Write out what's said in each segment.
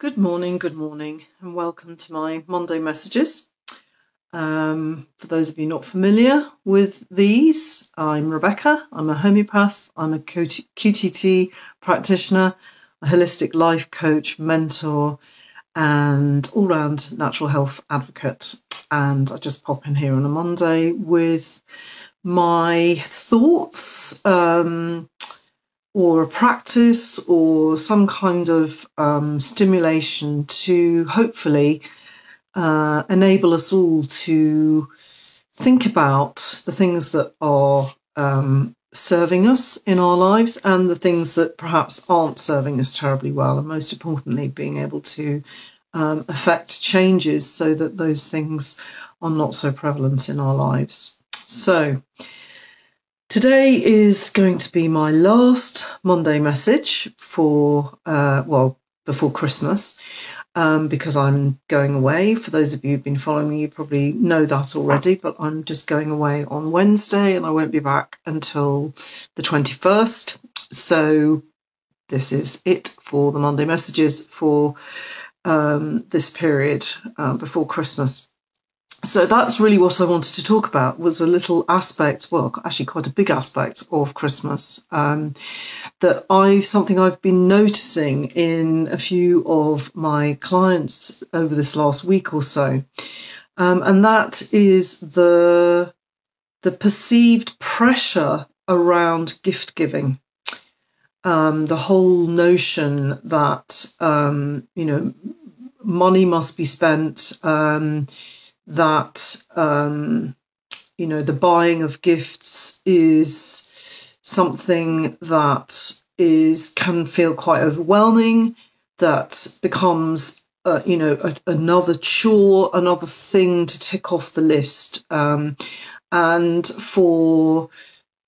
Good morning, good morning, and welcome to my Monday messages. Um, for those of you not familiar with these, I'm Rebecca. I'm a homeopath, I'm a QTT practitioner, a holistic life coach, mentor, and all round natural health advocate. And I just pop in here on a Monday with my thoughts. Um, or a practice or some kind of um, stimulation to hopefully uh, enable us all to think about the things that are um, serving us in our lives and the things that perhaps aren't serving us terribly well, and most importantly, being able to um, affect changes so that those things are not so prevalent in our lives. So, Today is going to be my last Monday message for, uh, well, before Christmas, um, because I'm going away. For those of you who've been following me, you probably know that already, but I'm just going away on Wednesday and I won't be back until the 21st. So this is it for the Monday messages for um, this period uh, before Christmas so that's really what I wanted to talk about was a little aspect, well, actually quite a big aspect of Christmas um, that I've something I've been noticing in a few of my clients over this last week or so, um, and that is the the perceived pressure around gift giving. Um, the whole notion that um, you know money must be spent um, that um, you know the buying of gifts is something that is can feel quite overwhelming that becomes uh, you know a, another chore another thing to tick off the list. Um, and for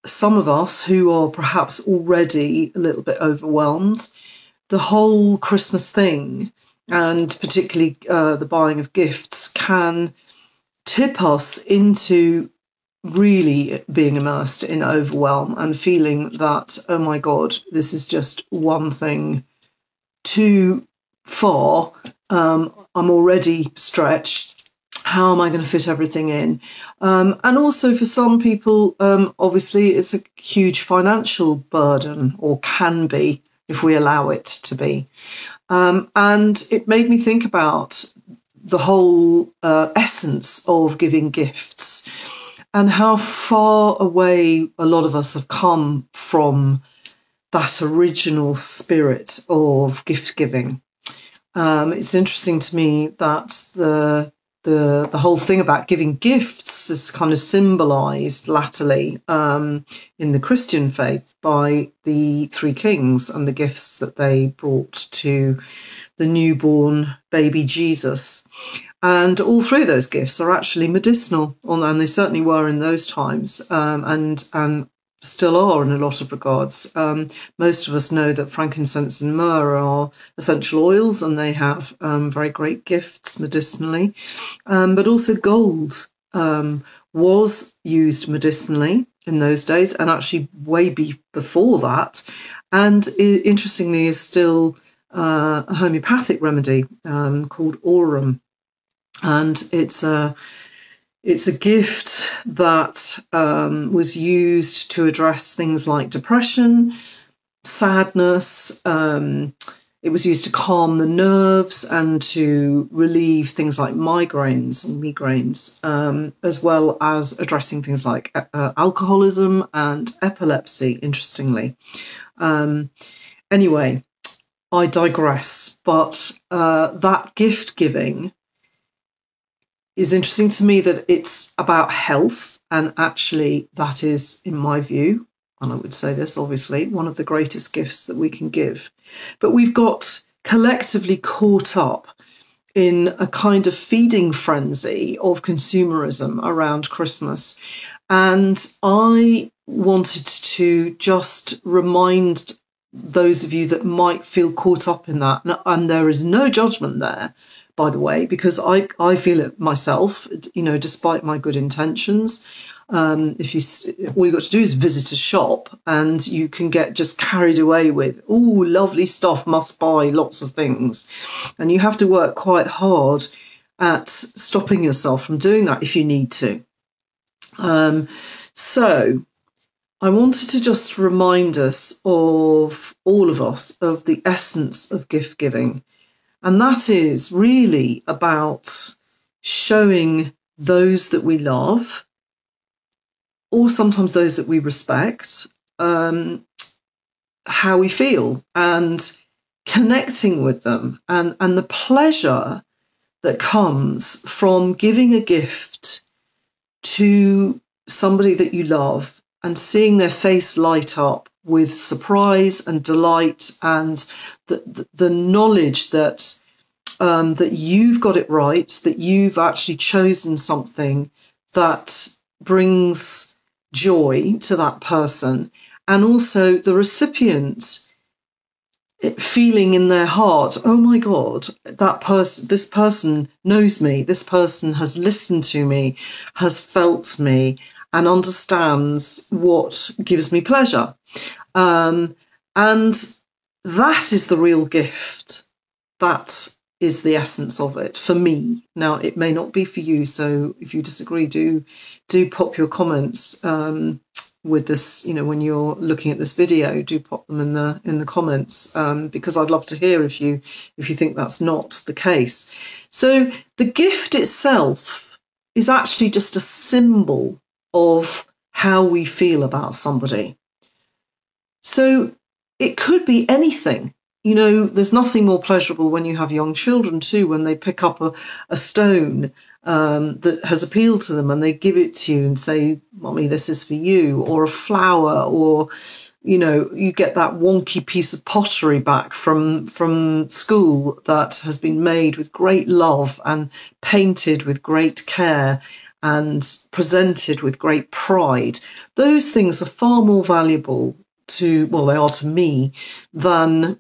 some of us who are perhaps already a little bit overwhelmed the whole christmas thing and particularly uh, the buying of gifts can tip us into really being immersed in overwhelm and feeling that, oh my God, this is just one thing too far. Um, I'm already stretched. How am I going to fit everything in? Um, and also, for some people, um, obviously, it's a huge financial burden, or can be if we allow it to be. Um, and it made me think about the whole uh, essence of giving gifts and how far away a lot of us have come from that original spirit of gift giving. Um, it's interesting to me that the the the whole thing about giving gifts is kind of symbolized latterly um, in the Christian faith by the three kings and the gifts that they brought to the newborn baby Jesus. And all three of those gifts are actually medicinal, and they certainly were in those times, um, and and still are in a lot of regards. Um, most of us know that frankincense and myrrh are essential oils, and they have um, very great gifts medicinally. Um, but also gold um, was used medicinally in those days, and actually way be- before that, and it, interestingly is still uh, a homeopathic remedy um, called Aurum, and it's a it's a gift that um, was used to address things like depression, sadness. Um, it was used to calm the nerves and to relieve things like migraines and migraines, um, as well as addressing things like uh, alcoholism and epilepsy, interestingly. Um, anyway, I digress, but uh, that gift giving is interesting to me that it's about health, and actually, that is, in my view, and I would say this obviously, one of the greatest gifts that we can give. But we've got collectively caught up in a kind of feeding frenzy of consumerism around Christmas. And I wanted to just remind those of you that might feel caught up in that. And there is no judgment there, by the way, because I, I feel it myself, you know, despite my good intentions. Um, if you all you got to do is visit a shop and you can get just carried away with oh lovely stuff must buy lots of things and you have to work quite hard at stopping yourself from doing that if you need to um, so I wanted to just remind us of all of us of the essence of gift giving. And that is really about showing those that we love, or sometimes those that we respect, um, how we feel and connecting with them and, and the pleasure that comes from giving a gift to somebody that you love and seeing their face light up with surprise and delight and the, the, the knowledge that um, that you've got it right, that you've actually chosen something that brings joy to that person, and also the recipient feeling in their heart, oh my God, that person, this person knows me, this person has listened to me, has felt me, and understands what gives me pleasure. Um, and that is the real gift. That is the essence of it for me. Now, it may not be for you, so if you disagree, do do pop your comments um, with this. You know, when you're looking at this video, do pop them in the in the comments um, because I'd love to hear if you if you think that's not the case. So the gift itself is actually just a symbol of how we feel about somebody. So it could be anything. You know, there's nothing more pleasurable when you have young children too, when they pick up a, a stone um, that has appealed to them and they give it to you and say, Mommy, this is for you, or a flower, or you know, you get that wonky piece of pottery back from from school that has been made with great love and painted with great care and presented with great pride, those things are far more valuable to, well, they are to me, than,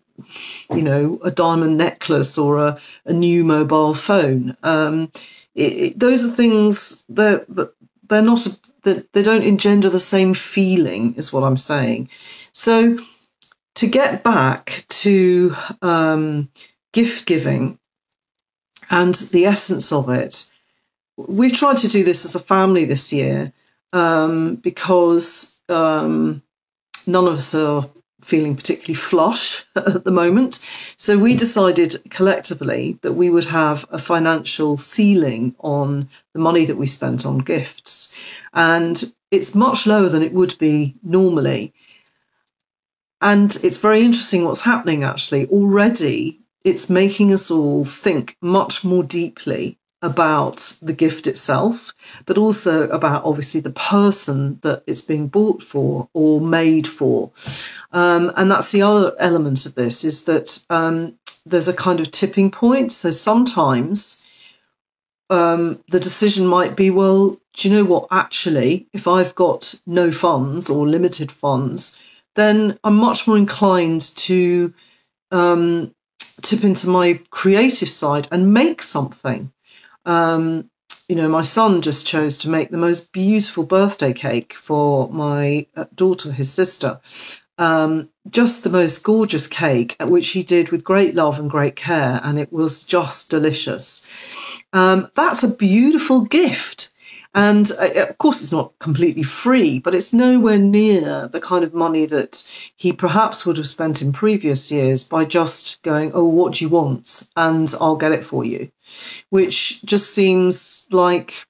you know, a diamond necklace or a, a new mobile phone. Um, it, it, those are things that, that they're not, that they don't engender the same feeling, is what I'm saying. So to get back to um, gift giving and the essence of it, we've tried to do this as a family this year um, because um, none of us are feeling particularly flush at the moment. So we decided collectively that we would have a financial ceiling on the money that we spent on gifts. And it's much lower than it would be normally. And it's very interesting what's happening actually. Already, it's making us all think much more deeply about the gift itself, but also about obviously the person that it's being bought for or made for. Um, and that's the other element of this is that um, there's a kind of tipping point. So sometimes um, the decision might be, well, do you know what? Actually, if I've got no funds or limited funds, then I'm much more inclined to um, tip into my creative side and make something. Um, you know, my son just chose to make the most beautiful birthday cake for my uh, daughter, his sister. Um, just the most gorgeous cake, which he did with great love and great care, and it was just delicious. Um, that's a beautiful gift. And uh, of course, it's not completely free, but it's nowhere near the kind of money that he perhaps would have spent in previous years by just going, Oh, what do you want? And I'll get it for you, which just seems like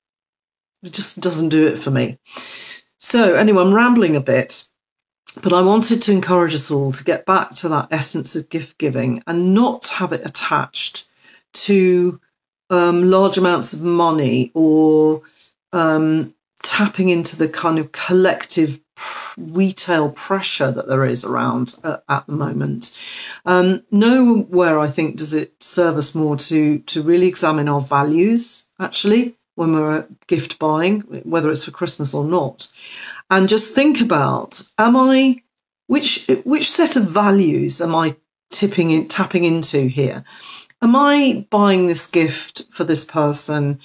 it just doesn't do it for me. So, anyway, I'm rambling a bit. But I wanted to encourage us all to get back to that essence of gift giving and not have it attached to um, large amounts of money or um, tapping into the kind of collective retail pressure that there is around uh, at the moment. Um, nowhere, I think, does it serve us more to to really examine our values actually when we're gift buying, whether it's for Christmas or not, and just think about: Am I which which set of values am I tipping in, tapping into here? am I buying this gift for this person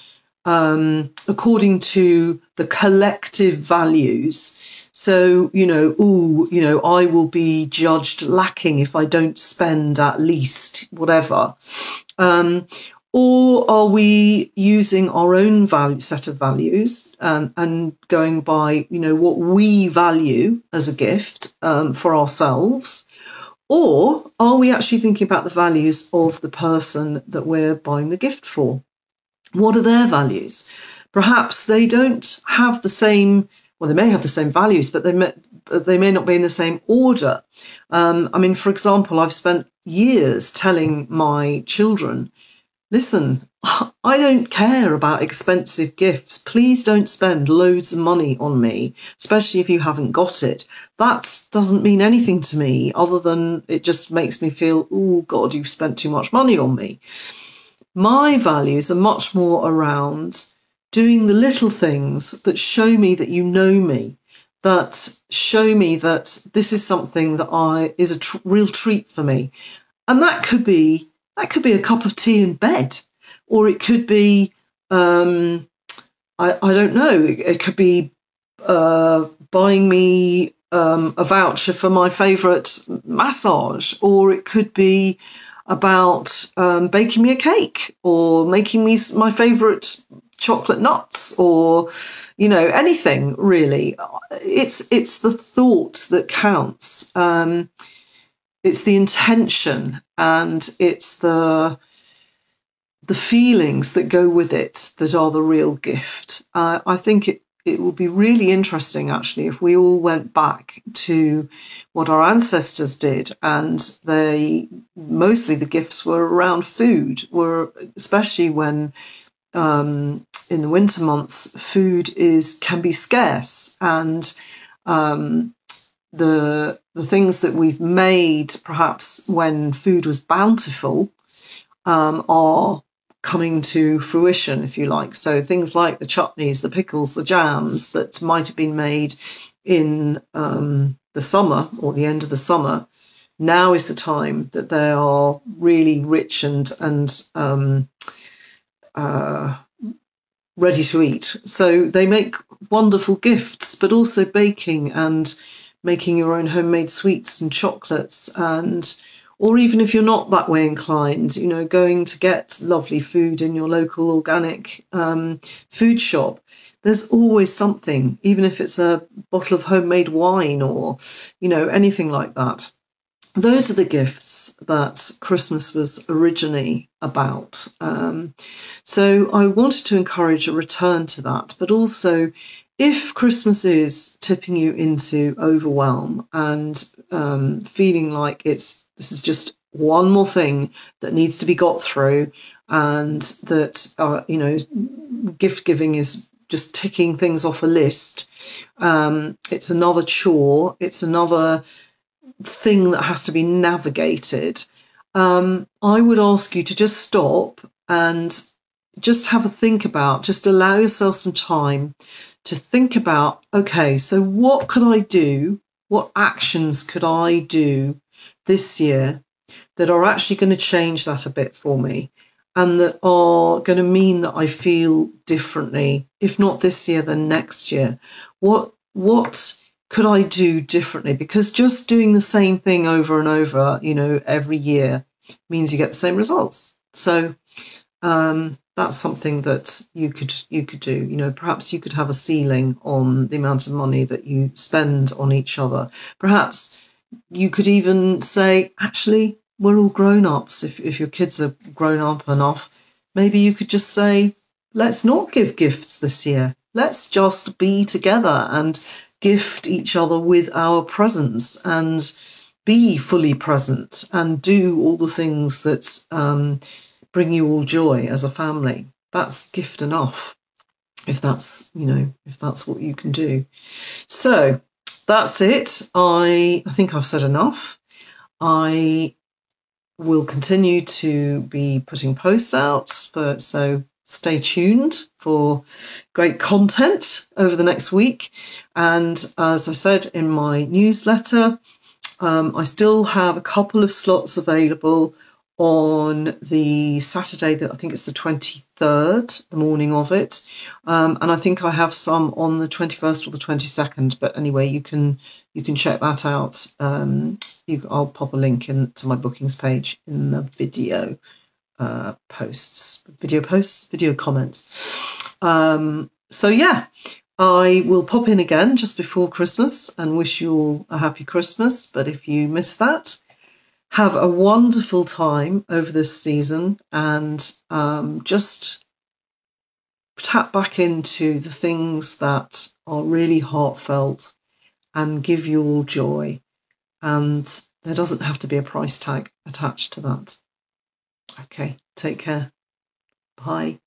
um, according to the collective values? So, you know, oh, you know, I will be judged lacking if I don't spend at least whatever. Um, or are we using our own value set of values um, and going by you know what we value as a gift um, for ourselves or are we actually thinking about the values of the person that we're buying the gift for what are their values perhaps they don't have the same well, they may have the same values, but they may, they may not be in the same order. Um, I mean, for example, I've spent years telling my children Listen, I don't care about expensive gifts. Please don't spend loads of money on me, especially if you haven't got it. That doesn't mean anything to me other than it just makes me feel, oh, God, you've spent too much money on me. My values are much more around doing the little things that show me that you know me, that show me that this is something that I is a tr- real treat for me. And that could be that could be a cup of tea in bed, or it could be, um, I, I don't know, it, it could be uh, buying me um, a voucher for my favourite massage, or it could be about um, baking me a cake or making me my favourite chocolate nuts or you know anything really it's it's the thought that counts um, it's the intention and it's the the feelings that go with it that are the real gift. Uh, I think it, it would be really interesting actually if we all went back to what our ancestors did and they mostly the gifts were around food were especially when um, in the winter months food is can be scarce. And um, the the things that we've made perhaps when food was bountiful um, are coming to fruition, if you like. So things like the chutneys, the pickles, the jams that might have been made in um, the summer or the end of the summer. Now is the time that they are really rich and and um, uh, ready to eat. So they make wonderful gifts, but also baking and making your own homemade sweets and chocolates and or even if you're not that way inclined, you know, going to get lovely food in your local organic um, food shop, there's always something, even if it's a bottle of homemade wine or, you know, anything like that. Those are the gifts that Christmas was originally about. Um, so I wanted to encourage a return to that, but also if Christmas is tipping you into overwhelm and um, feeling like it's this is just one more thing that needs to be got through, and that uh, you know, gift giving is just ticking things off a list. Um, it's another chore. It's another thing that has to be navigated. Um, I would ask you to just stop and just have a think about. Just allow yourself some time to think about okay, so what could I do? What actions could I do this year that are actually going to change that a bit for me and that are going to mean that I feel differently, if not this year, then next year? What, what, could I do differently? Because just doing the same thing over and over, you know, every year means you get the same results. So um, that's something that you could you could do. You know, perhaps you could have a ceiling on the amount of money that you spend on each other. Perhaps you could even say, actually, we're all grown ups. If if your kids are grown up enough, maybe you could just say, let's not give gifts this year. Let's just be together and gift each other with our presence and be fully present and do all the things that um, bring you all joy as a family. That's gift enough. If that's, you know, if that's what you can do. So that's it. I I think I've said enough. I will continue to be putting posts out for so stay tuned for great content over the next week. And as I said in my newsletter, um, I still have a couple of slots available on the Saturday that I think it's the 23rd, the morning of it. Um, and I think I have some on the 21st or the 22nd. But anyway, you can you can check that out. Um, you, I'll pop a link in to my bookings page in the video uh, posts, video posts, video comments. Um, so yeah, I will pop in again just before Christmas and wish you all a happy Christmas. But if you miss that, have a wonderful time over this season and um, just tap back into the things that are really heartfelt and give you all joy. And there doesn't have to be a price tag attached to that. Okay, take care. Bye.